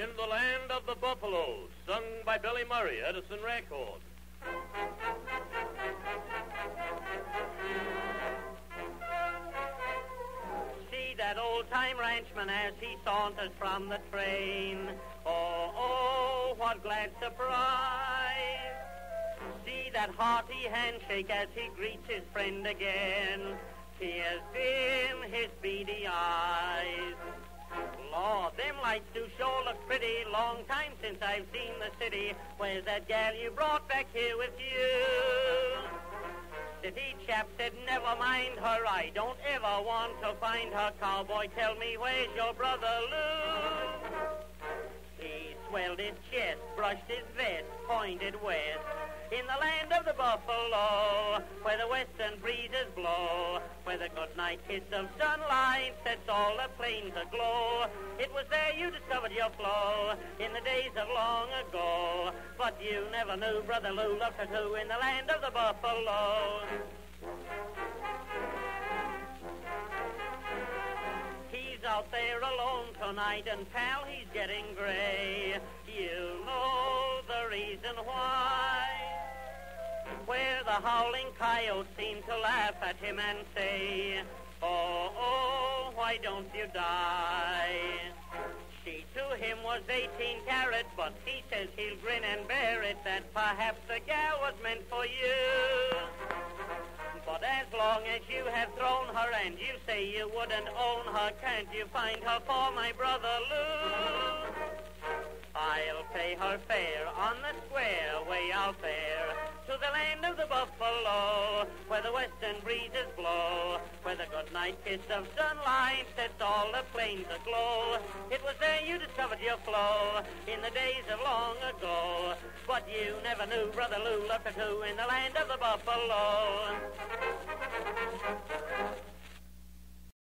In the Land of the Buffalo, sung by Billy Murray, Edison Record. See that old-time ranchman as he saunters from the train. Oh, oh, what glad surprise. See that hearty handshake as he greets his friend again. Tears dim his beady eyes. Lights do sure look pretty. Long time since I've seen the city. Where's that gal you brought back here with you? City chap said, never mind her. I don't ever want to find her. Cowboy, tell me, where's your brother Lou? He swelled his chest, brushed his vest, pointed west. In the land of the buffalo, where the western breezes blow, where the good night kiss of sunlight sets all the plains aglow. It was there you discovered your flow in the days of long ago. But you never knew Brother Lou loved her too in the land of the buffalo. He's out there alone tonight, and pal, he's getting gray. You know the reason why. Where the howling coyotes seem to laugh at him and say, Oh, oh, why don't you die? She to him was 18 carat, but he says he'll grin and bear it that perhaps the gal was meant for you. But as long as you have thrown her and you say you wouldn't own her, can't you find her for my brother Lou? I'll pay her fare on the square way out there to the land good night kiss of sunlight sets all the plains aglow. It was there you discovered your flow in the days of long ago, but you never knew Brother Lou loved too in the land of the buffalo.